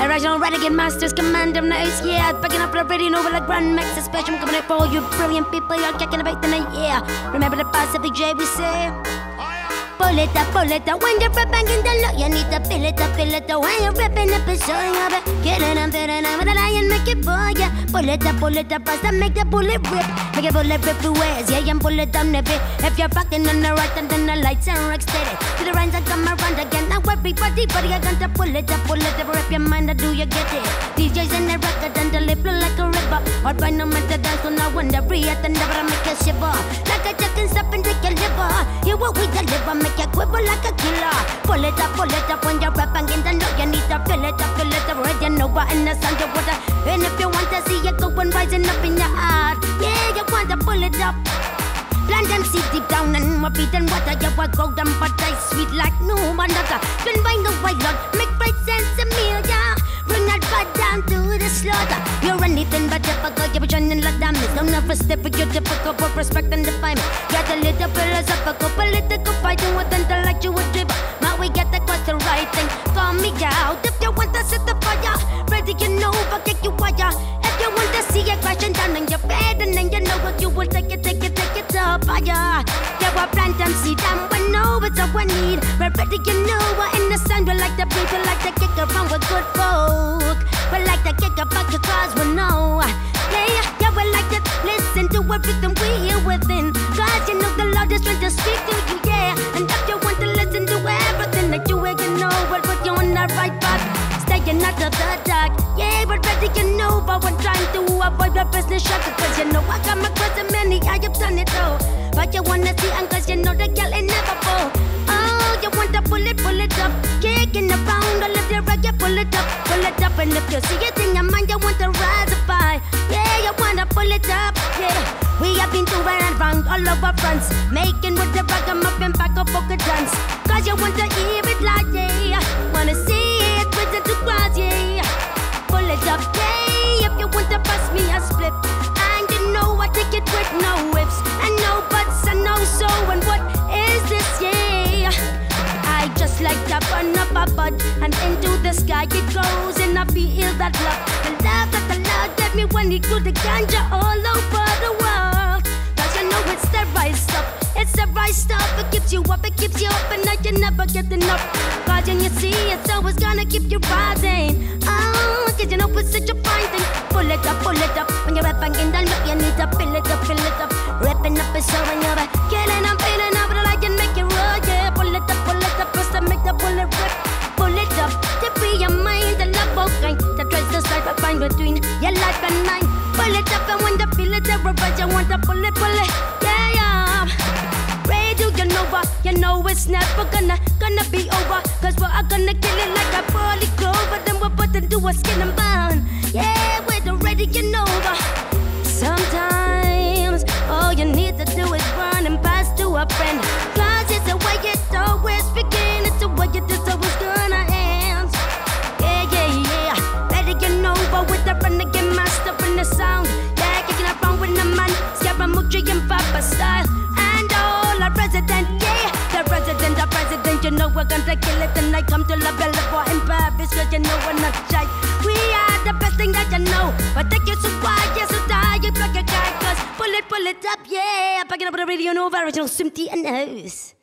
Original renegade masters, command of nice, yeah. Picking up the radio over like Grand Mix, especially coming up for all you brilliant people. You're kicking about the night, yeah. Remember the Pacific J we say? Pull it up, pull it up. When you're banging the low, you need to fill it up, fill it up. When you're ripping up, it's showing up. Get it, I'm feeling up with a lion, make it for ya. Pull it up, pull it up, bust up, make the bullet rip. Make a bullet rip the ways, yeah, and pull it down the bit. If you're rocking on the right, and then the lights are rock steady. To the rhymes, I come around again. Now everybody, buddy, I got to pull it up, pull it up, rip your mind, do you get it? DJs in the record, and the lip flow like a river. Or by no matter dance, so no wonder, free at the never make you shiver. Like a chicken, stop and take your liver. What we deliver, make you quiver like a killer. Pull it up, pull it up when you're rapping in the know you need to fill it up, fill it up, right? You know what in the sun you water. And if you want to see it going rising up in your heart, yeah, you want to pull it up. Plant them seed deep down and my feet and water. You will grow them, but they sweet like no one other. Combine the white lot, make right sense of me, yeah. Bring that butt down to the slaughter. You're anything but difficult, you're shining like diamonds. No, never step for your difficult, but respect and define. Got a little philosophical, political across thing. Call me out if you want to set the fire. Ready, you know, I'll kick you wire. If you want to see it crashing down on your bed, and then you know what you will take it, take it, take it to fire. Yeah, I plant them seed, and we know it's all we need. We're ready, you know, we're in the sun, we like the we like to kick around with good folk. We like to kick about the cause we know. Yeah, yeah, yeah, we like to listen to everything we hear within. Cause you know the Lord is trying to speak to you, the dark, yeah, we're ready, you know. But we're trying to avoid the business shut Cause you know I come across so many, I have done it all. But you wanna see, and cause you know the girl ain't never fall. Oh, you want to pull it, pull it up. Kicking around, all of the rug, you pull it up, pull it up. And if you see it in your mind, you want to rise up high. Yeah, you wanna pull it up, yeah. We have been to and around all over France, making with the rag up and you want to pass me a split, and you know I take it with no whips, and no buts, and no so. And what is this, yeah? I just like to burn up a bud and into the sky it goes and I feel that love. The love that the Lord gave me when he grew the ganja all over the world. Cause you know it's the right stuff. It's the right stuff. It keeps you up, it keeps you up, and I can never get enough. Cause when you see it's always gonna keep you rising. Oh, cause you know it's such a fine thing. It up, pull it up. When you're rapping in the look, you need to fill it up, fill it up. Ripping up and showing your back. Killing, I'm feeling up, but I can make it raw, yeah. Pull it up, pull it up, just to make the bullet rip. Pull it up, to free your mind, the love of kind. That tries to strike a fine between your life and mine. Pull it up, and when the feel it, everybody you want to pull it, pull it, yeah, yeah. You know what? You know it's never gonna, gonna be over. Cause we're all gonna kill it like a poly clover. Then we'll put into a skin and bone. Yeah, we're gonna kill it. I come to in Paris, cause you know we're not shy. We are the best thing that you know. But take you so quiet, yes, die, you plug your guy, pull it, pull it up, yeah. Packing up the radio, no original Simpty and House.